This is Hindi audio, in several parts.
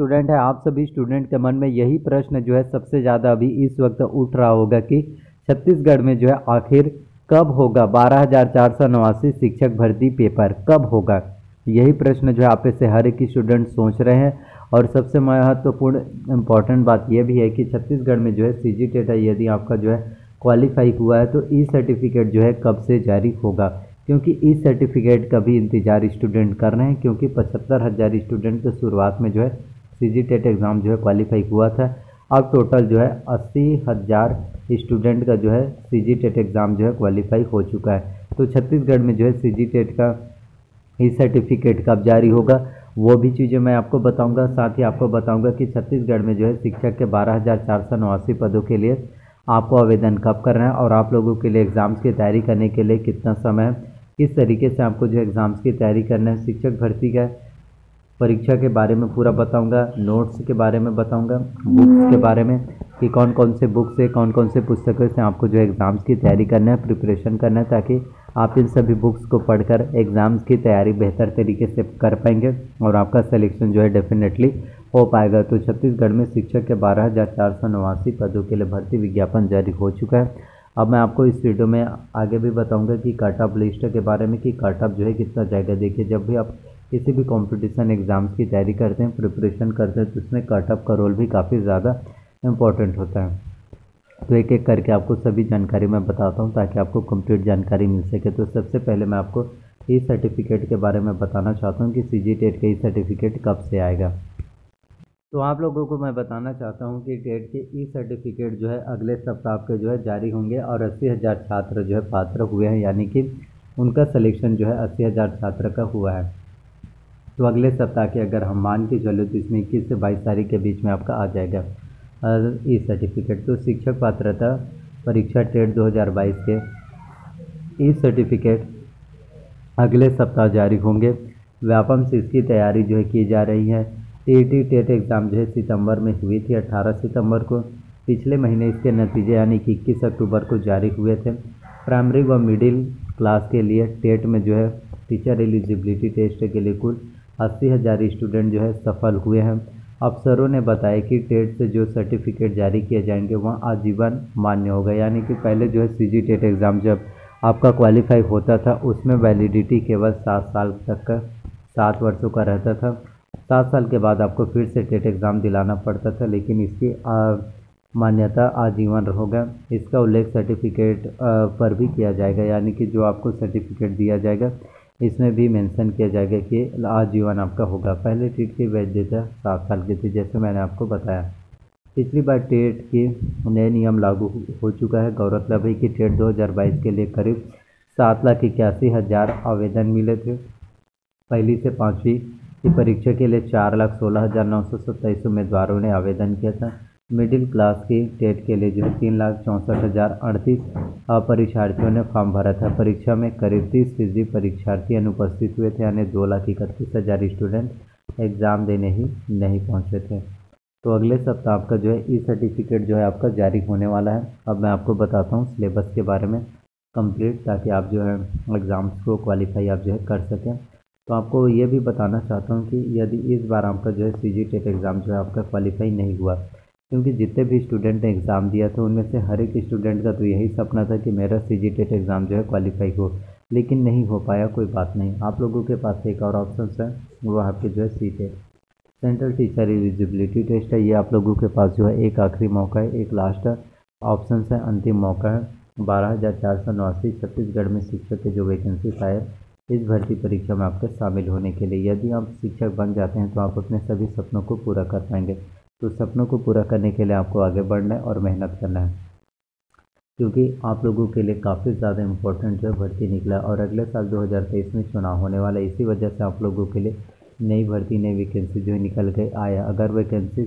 स्टूडेंट हैं, आप सभी स्टूडेंट के मन में यही प्रश्न जो है सबसे ज़्यादा अभी इस वक्त उठ रहा होगा कि छत्तीसगढ़ में जो है आखिर कब होगा? बारह हज़ार चार सौ नवासी शिक्षक भर्ती पेपर कब होगा? यही प्रश्न जो है आप से हर एक स्टूडेंट सोच रहे हैं। और सबसे महत्वपूर्ण इंपॉर्टेंट बात यह भी है कि छत्तीसगढ़ में जो है सी जी यदि आपका जो है क्वालिफाई हुआ है तो ई सर्टिफिकेट जो है कब से जारी होगा? क्योंकि ई सर्टिफिकेट का भी इंतज़ार स्टूडेंट कर रहे हैं, क्योंकि पचहत्तर हज़ार स्टूडेंट तो शुरुआत में जो है सी जी टेट एग्ज़ाम जो है क्वालिफाई हुआ था। अब टोटल जो है अस्सी हज़ार स्टूडेंट का जो है सी जी टेट एग्ज़ाम जो है क्वालिफाई हो चुका है। तो छत्तीसगढ़ में जो है सी जी टेट का ई सर्टिफिकेट कब जारी होगा, वो भी चीज़ें मैं आपको बताऊँगा। साथ ही आपको बताऊँगा कि छत्तीसगढ़ में जो है शिक्षक के बारह हज़ार चार सौ नवासी पदों के लिए आपको आवेदन कब करना है और आप लोगों के लिए एग्ज़ाम्स की तैयारी करने के लिए कितना समय है। किस तरीके से आपको जो एग्ज़ाम्स की तैयारी करना है। शिक्षक भर्ती का परीक्षा के बारे में पूरा बताऊँगा नोट्स के बारे में बताऊँगा बुक्स के बारे में, कि कौन कौन से बुक है, कौन कौन से पुस्तकों से आपको जो एग्ज़ाम्स की तैयारी करना है प्रिपरेशन करना है, ताकि आप इन सभी बुक्स को पढ़कर एग्ज़ाम्स की तैयारी बेहतर तरीके से कर पाएँगे और आपका सिलेक्शन जो है डेफिनेटली हो पाएगा। तो छत्तीसगढ़ में शिक्षक के बारह हज़ार चार सौ नवासी पदों के लिए भर्ती विज्ञापन जारी हो चुका है। अब मैं आपको इस वीडियो में आगे भी बताऊँगा कि कट ऑफ़ लिस्ट के बारे में, कि कट ऑफ़ जो है कितना जाएगा। देखिए, जब भी आप किसी भी कंपटीशन एग्ज़ाम्स की तैयारी करते हैं प्रिपरेशन करते हैं तो उसमें कटअप का रोल भी काफ़ी ज़्यादा इम्पोर्टेंट होता है। तो एक एक करके आपको सभी जानकारी मैं बताता हूँ ताकि आपको कंप्लीट जानकारी मिल सके। तो सबसे पहले मैं आपको ई सर्टिफिकेट के बारे में बताना चाहता हूँ कि सी जी टेट का ई सर्टिफिकेट कब से आएगा। तो आप लोगों को मैं बताना चाहता हूँ कि टेट के ई सर्टिफिकेट जो है अगले सप्ताह के जो है जारी होंगे और अस्सी हज़ार छात्र जो है पात्र हुए हैं, यानी कि उनका सिलेक्शन जो है अस्सी हज़ार छात्र का हुआ है। तो अगले सप्ताह के अगर हम मान के चलो तो इसमें इक्कीस से बाईस तारीख के बीच में आपका आ जाएगा ई सर्टिफिकेट तो शिक्षक पात्रता परीक्षा टेट 2022 के। ई सर्टिफिकेट अगले सप्ताह जारी होंगे। व्यापम से इसकी तैयारी जो है की जा रही है। टी टेट एग्ज़ाम जो है सितंबर में हुई थी 18 सितंबर को। पिछले महीने इसके नतीजे यानी कि इक्कीस अक्टूबर को जारी हुए थे। प्राइमरी व मिडिल क्लास के लिए टेट में जो है टीचर एलिजिबिलिटी टेस्ट के लिए कुल अस्सी हज़ार स्टूडेंट जो है सफल हुए हैं। अफसरों ने बताया कि टेट से जो सर्टिफिकेट जारी किए जाएँगे, वह आजीवन मान्य होगा। यानी कि पहले जो है सी जी टेट एग्ज़ाम जब आपका क्वालिफाई होता था, उसमें वैलिडिटी केवल सात साल तक का, सात वर्षों का रहता था। सात साल के बाद आपको फिर से टेट एग्ज़ाम दिलाना पड़ता था, लेकिन इसकी मान्यता आजीवन होगा इसका उल्लेख सर्टिफिकेट पर भी किया जाएगा। यानी कि जो आपको सर्टिफिकेट दिया जाएगा इसमें भी मेंशन किया जाएगा कि आजीवन आपका होगा। पहले टेट की वैधता सात साल की थी, जैसे मैंने आपको बताया। पिछली बार टेट के नए नियम लागू हो चुका है। गौरतलब है कि टेट 2022 के लिए करीब सात लाख इक्यासी हज़ार आवेदन मिले थे। पहली से पाँचवीं की परीक्षा के लिए चार लाख सोलह हज़ार नौ सौ सत्ताईस उम्मीदवारों ने आवेदन किया था। मिडिल क्लास की टेट के लिए जो है तीन लाख चौंसठ हज़ार अड़तीस परीक्षार्थियों ने फॉर्म भरा था। परीक्षा में करीब तीस फ़ीसदी परीक्षार्थी अनुपस्थित हुए थे, यानी दो लाख इकतीस हज़ार स्टूडेंट एग्ज़ाम देने ही नहीं पहुँचे थे। तो अगले सप्ताह आपका जो है, ई सर्टिफिकेट जो है आपका जारी होने वाला है। अब मैं आपको बताता हूँ सिलेबस के बारे में कंप्लीट, ताकि आप जो है एग्ज़ाम्स को क्वालिफाई आप जो है कर सकें। तो आपको ये भी बताना चाहता हूँ कि यदि इस बार आपका जो है सी जी टेट एग्ज़ाम जो है आपका क्वालिफाई नहीं हुआ क्योंकि जितने भी स्टूडेंट ने एग्ज़ाम दिया था, उनमें से हर एक स्टूडेंट का तो यही सपना था कि मेरा सी जी टेट एग्ज़ाम जो है क्वालिफाई हो। लेकिन नहीं हो पाया, कोई बात नहीं। आप लोगों के पास एक और ऑप्शन है, वो आपके जो है C TET central teacher eligibility test है, ये आप लोगों के पास जो है एक आखिरी मौका है, एक लास्ट ऑप्शन है, अंतिम मौका है। बारह हज़ार चार सौ नवासी छत्तीसगढ़ में शिक्षक के जो वैकेंसी आए इस भर्ती परीक्षा में आपके शामिल होने के लिए। यदि आप शिक्षक बन जाते हैं तो आप अपने सभी सपनों को पूरा कर पाएँगे। तो सपनों को पूरा करने के लिए आपको आगे बढ़ना है और मेहनत करना है। क्योंकि आप लोगों के लिए काफ़ी ज़्यादा इम्पोर्टेंट जो है भर्ती निकला और अगले साल 2023 में चुनाव होने वाला है। इसी वजह से आप लोगों के लिए नई भर्ती, नई वैकेंसी जो है निकल के आया अगर वैकेंसी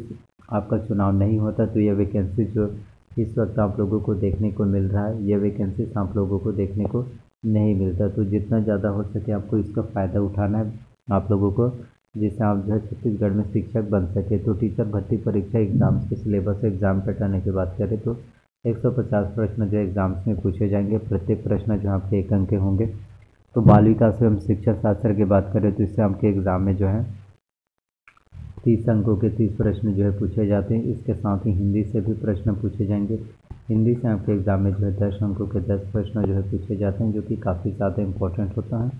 आपका चुनाव नहीं होता तो यह वैकेंसी जो इस वक्त आप लोगों को देखने को मिल रहा है, यह वैकेंसी आप लोगों को देखने को नहीं मिलता। तो जितना ज़्यादा हो सके आपको इसका फ़ायदा उठाना है, आप लोगों को जिससे आप जो है छत्तीसगढ़ में शिक्षक बन सके। तो टीचर भर्ती परीक्षा एग्ज़ाम्स के सिलेबस एग्ज़ाम पैटर्न की बात करें तो 150 प्रश्न जो एग्ज़ाम्स में पूछे जाएँगे। प्रत्येक प्रश्न जो आपके एक अंक के होंगे। तो बाल विकास एवं शिक्षा शास्त्र की बात करें तो इससे आपके एग्ज़ाम में जो है तीस अंकों के तीस प्रश्न जो है पूछे जाते हैं। इसके साथ ही हिंदी से भी प्रश्न पूछे जाएँगे। हिंदी से आपके एग्ज़ाम में जो है दस अंकों के दस प्रश्न जो है पूछे जाते हैं, जो कि काफ़ी ज़्यादा इंपॉर्टेंट होता है।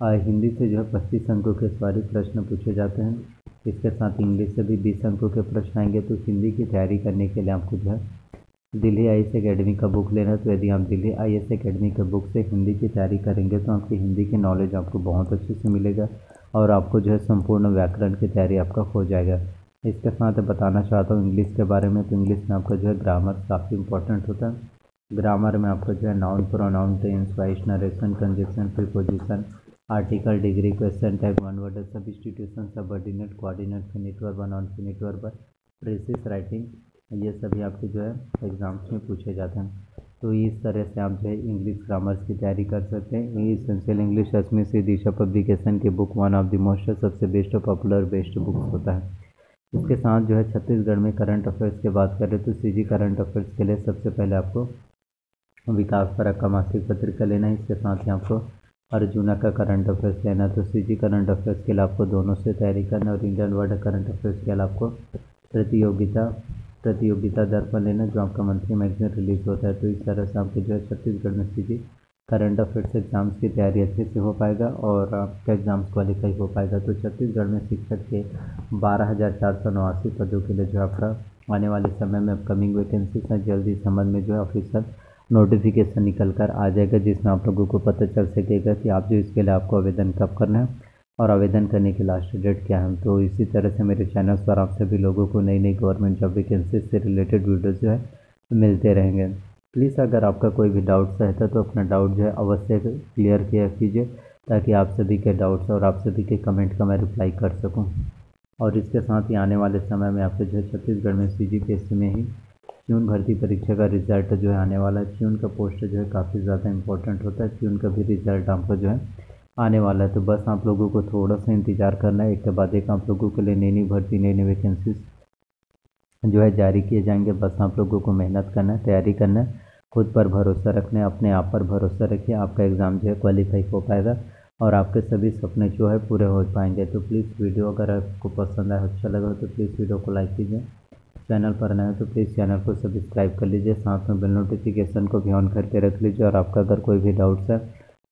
हिंदी से जो है पच्चीस अंकों के सारे प्रश्न पूछे जाते हैं। इसके साथ इंग्लिश से भी बीस अंकों के प्रश्न आएँगे। तो हिंदी की तैयारी करने के लिए आपको जो है दिल्ली आई एस अकेडमी का बुक लेना तो यदि आप दिल्ली आई एस अकेडमी के बुक से हिंदी की तैयारी करेंगे तो आपकी हिंदी की नॉलेज आपको बहुत अच्छे से मिलेगा और आपको जो है संपूर्ण व्याकरण की तैयारी आपका हो जाएगा। इसके साथ बताना चाहता हूँ इंग्लिश के बारे में। तो इंग्लिश में आपका जो है ग्रामर काफ़ी इंपॉर्टेंट होता है। ग्रामर में आपका जो है noun pronoun tense voice narration conjunction preposition article, degree, question type one word, substitution, subordinate, coordinate, finite verb, non finite verb, precis, writing, ये सभी आपके जो है एग्ज़ाम्स में पूछे जाते हैं। तो इस तरह से आप जो है इंग्लिश ग्रामर्स की तैयारी कर सकते हैं। इसेंशियल इंग्लिश असमी से दिशा पब्लिकेशन के book one of the most सबसे बेस्ट और पॉपुलर बेस्ट बुक्स होता है। इसके साथ जो है छत्तीसगढ़ में करंट अफेयर्स की बात करें तो सी जी करंट अफेयर्स के लिए सबसे पहले आपको विकास पर का मासिक पत्रिका लेना है। इसके साथ ही आपको अर्जुना का करंट अफेयर्स लेना तो सी जी करंट अफेयर्स के लिए आपको दोनों से तैयारी करना और इंडियन वर्ल्ड करंट अफेयर्स के लिए आपको प्रतियोगिता प्रतियोगिता दर्पण लेना, जो आपका मंथली मैगजीन रिलीज़ होता है। तो इस तरह से आपके जो है छत्तीसगढ़ में C G current affairs exams की तैयारी अच्छे से हो पाएगा और आपका एग्ज़ाम्स क्वालिफाई हो पाएगा। तो छत्तीसगढ़ में शिक्षक के बारह हज़ार चार सौ नवासी पदों के लिए जो आपका आने वाले समय में अपकमिंग वैकेंसीज हैं। जल्दी संबंध में जो है ऑफिसर नोटिफिकेशन निकल कर आ जाएगा, जिसमें आप लोगों को पता चल सकेगा कि आप जो इसके लिए आपको आवेदन कब करना है और आवेदन करने की लास्ट डेट क्या है। तो इसी तरह से मेरे चैनल पर आप सभी लोगों को नई नई गवर्नमेंट जॉब वैकेंसी से रिलेटेड वीडियोज़ जो है मिलते रहेंगे। प्लीज़ अगर आपका कोई भी डाउट्स रहता तो अपना डाउट जो है अवश्य क्लियर किया कीजिए, ताकि आप सभी के डाउट्स और आप सभी के कमेंट का मैं रिप्लाई कर सकूँ। और इसके साथ ही आने वाले समय में आपको जो है छत्तीसगढ़ में सी में ही प्यून भर्ती परीक्षा का रिज़ल्ट जो है आने वाला है। प्यून का पोस्ट जो है काफ़ी ज़्यादा इंपॉर्टेंट होता है। प्यून का भी रिज़ल्ट आपका जो है आने वाला है। तो बस आप लोगों को थोड़ा सा इंतज़ार करना है। एक के बाद एक आप लोगों के लिए नई नई भर्ती नई नई वैकेंसीज जो है जारी किए जाएँगे। बस आप लोगों को मेहनत करना है, तैयारी करना है। खुद पर भरोसा रखना है, अपने आप पर भरोसा रखिए। आपका एग्ज़ाम जो है क्वालिफाई हो पाएगा और आपके सभी सपने जो है पूरे हो पाएँगे। तो प्लीज़ वीडियो अगर आपको पसंद आए अच्छा लगा तो प्लीज़ वीडियो को लाइक कीजिए। चैनल पर नए हो तो प्लीज़ चैनल को सब्सक्राइब कर लीजिए, साथ में बेल नोटिफिकेशन को भी ऑन करके रख लीजिए और आपका अगर कोई भी डाउट्स है,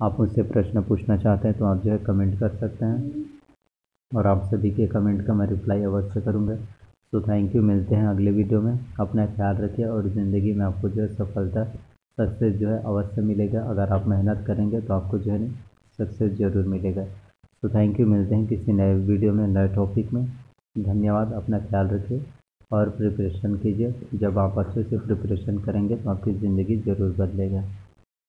आप मुझसे प्रश्न पूछना चाहते हैं तो आप जो है कमेंट कर सकते हैं। और आप सभी के कमेंट का मैं रिप्लाई अवश्य करूँगा। तो थैंक यू मिलते हैं अगले वीडियो में। अपना ख्याल रखिए और ज़िंदगी में आपको जो है सफलता सक्सेस जो है अवश्य मिलेगा। अगर आप मेहनत करेंगे तो आपको जो है सक्सेस ज़रूर मिलेगा। तो थैंक यू मिलते हैं किसी नए वीडियो में, नए टॉपिक में। धन्यवाद, अपना ख्याल रखिए। और प्रिपरेशन कीजिए। जब आप अच्छे से प्रिपरेशन करेंगे तो आपकी ज़िंदगी ज़रूर बदलेगा।